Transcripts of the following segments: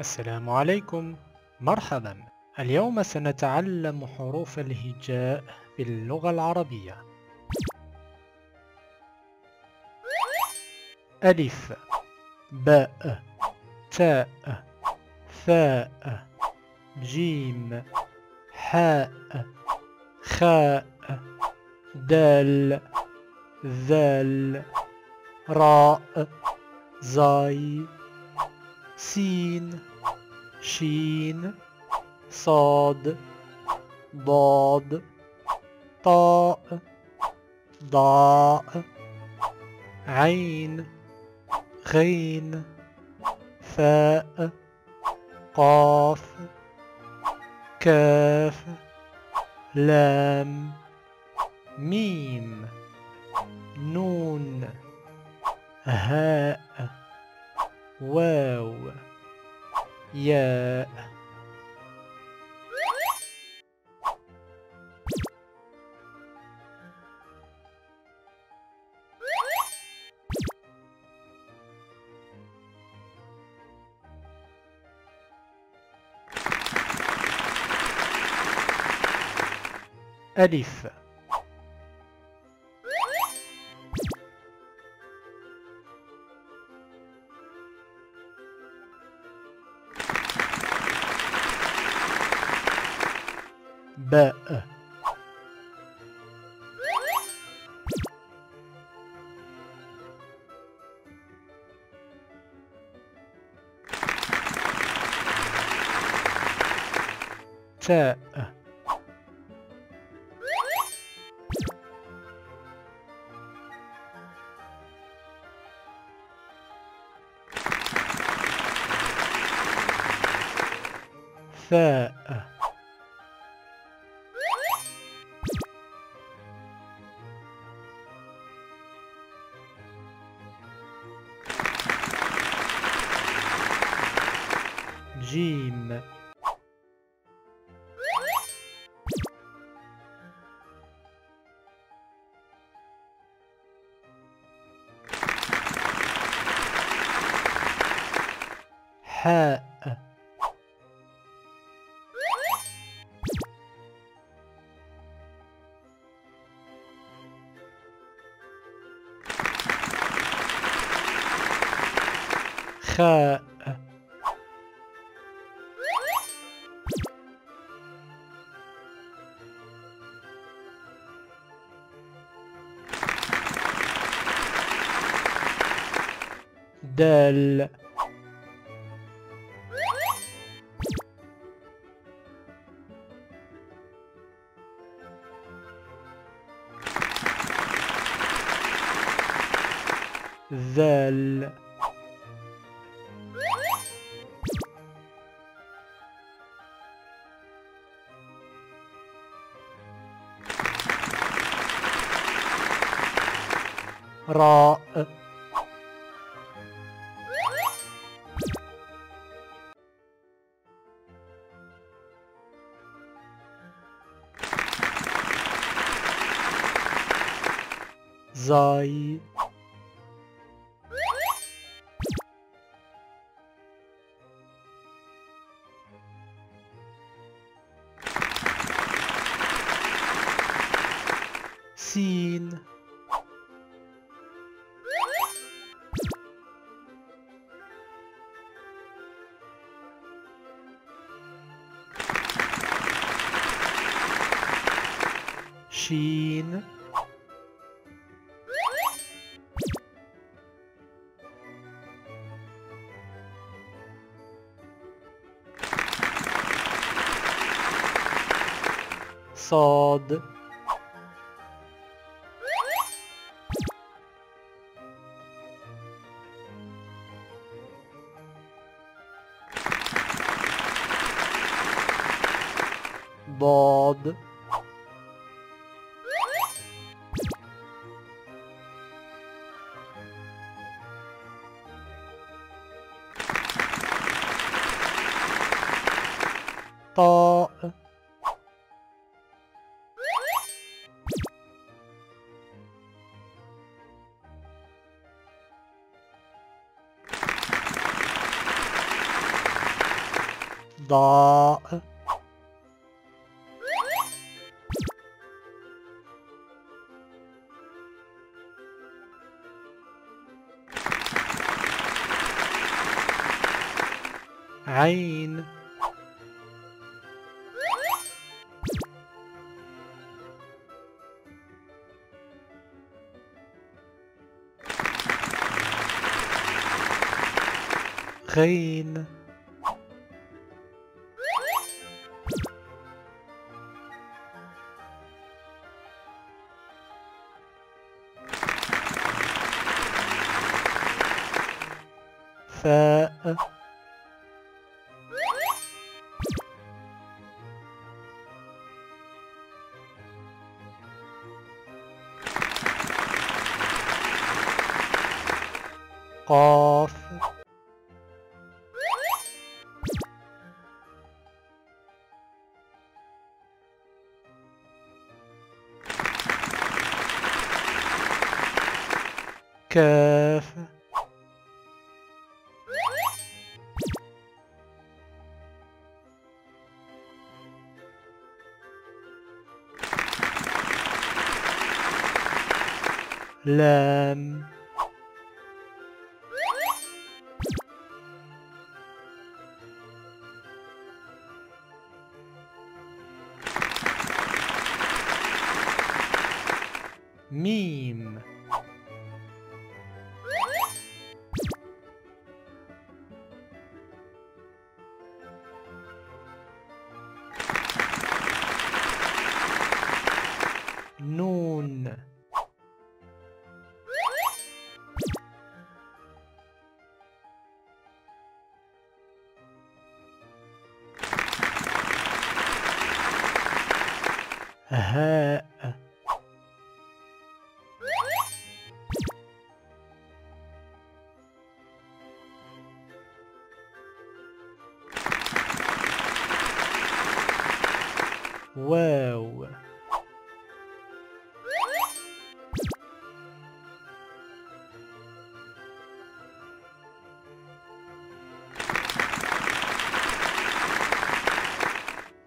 السلام عليكم. مرحبا. اليوم سنتعلم حروف الهجاء في اللغة العربية. ألف باء تاء ثاء جيم حاء خاء دال ذال راء زاي سين. شين صاد ضاد طاء ضاء عين غين فاء قاف كاف لام ميم نون هاء واو. ياء ألف باء تاء. ثاء. جيم حاء. خاء. دال ذال. راء. زاي سين شين صاد ضاد طاء عين. غين. قاف. كاف. لام ميم هاء واو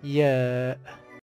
ياء